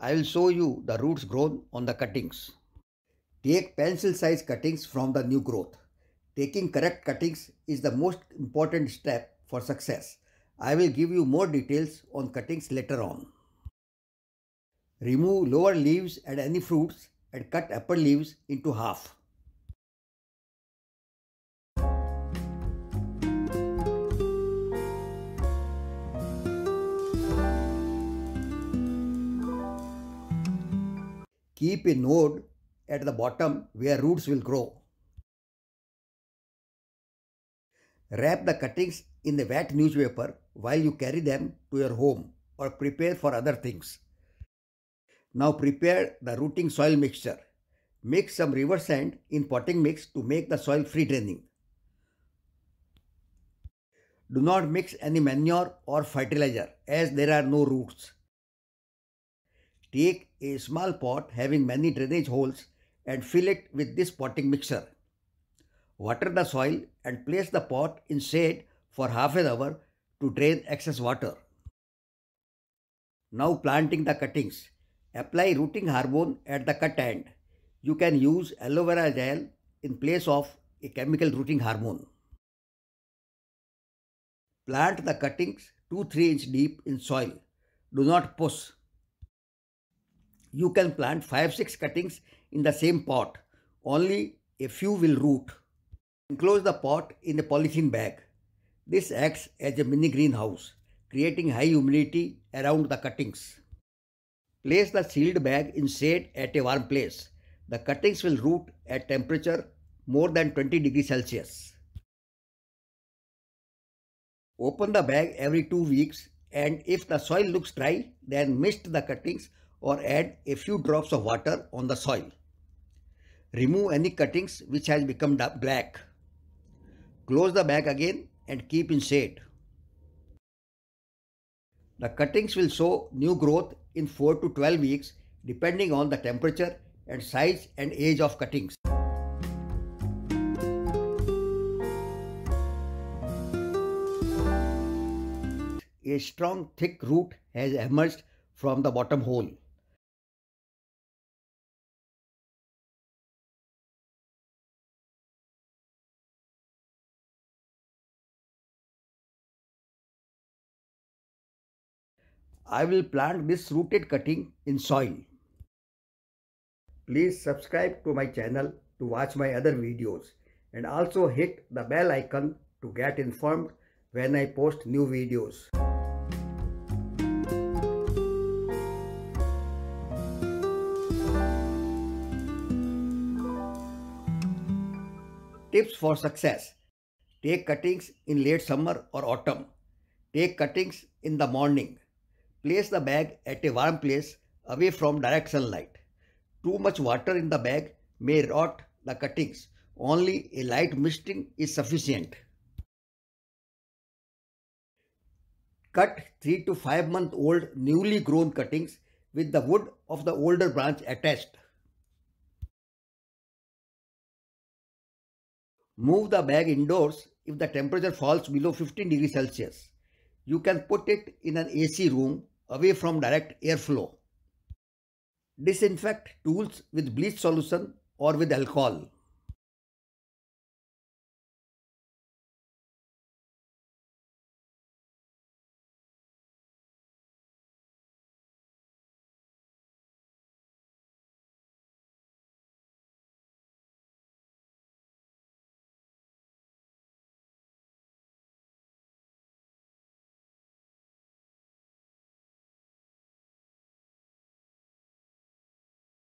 I will show you the roots grown on the cuttings. Take pencil size cuttings from the new growth. Taking correct cuttings is the most important step for success. I will give you more details on cuttings later on. Remove lower leaves and any fruits and cut upper leaves into half. Keep a node at the bottom where roots will grow. Wrap the cuttings in the wet newspaper while you carry them to your home or prepare for other things. Now prepare the rooting soil mixture. Mix some river sand in potting mix to make the soil free draining. Do not mix any manure or fertilizer as there are no roots. Take a small pot having many drainage holes and fill it with this potting mixture. Water the soil and place the pot in shade for half an hour to drain excess water. Now planting the cuttings. Apply rooting hormone at the cut end. You can use aloe vera gel in place of a chemical rooting hormone. Plant the cuttings 2-3 inch deep in soil. Do not push you can plant 5-6 cuttings in the same pot. Only a few will root. Enclose the pot in a polythene bag. This acts as a mini greenhouse, creating high humidity around the cuttings. Place the sealed bag in shade at a warm place. The cuttings will root at temperature more than 20 degrees Celsius. Open the bag every two weeks and if the soil looks dry, then mist the cuttings or add a few drops of water on the soil. Remove any cuttings which has become black. Close the bag again and keep in shade. The cuttings will show new growth in 4 to 12 weeks depending on the temperature and size and age of cuttings. A strong thick root has emerged from the bottom hole. I will plant this rooted cutting in soil. Please subscribe to my channel to watch my other videos and also hit the bell icon to get informed when I post new videos. Tips for success. Take cuttings in late summer or autumn. Take cuttings in the morning. Place the bag at a warm place away from direct sunlight. Too much water in the bag may rot the cuttings. Only a light misting is sufficient. Cut 3 to 5 month old newly grown cuttings with the wood of the older branch attached. Move the bag indoors if the temperature falls below 15 degrees Celsius. You can put it in an AC room away from direct airflow. Disinfect tools with bleach solution or with alcohol.